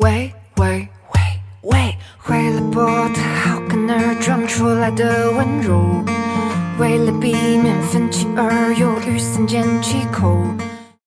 喂喂喂喂为了博得好感而装出来的温柔为了避免分歧而犹豫三缄其口